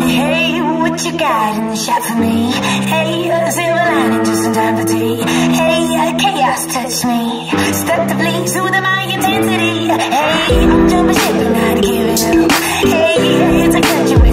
Hey, what you got in the shop for me? Hey, a silver lining just in time for tea. Hey, chaos touch me. Stuck to please with my intensity. Hey, I'm jumping ship and not giving up. Hey, it's a country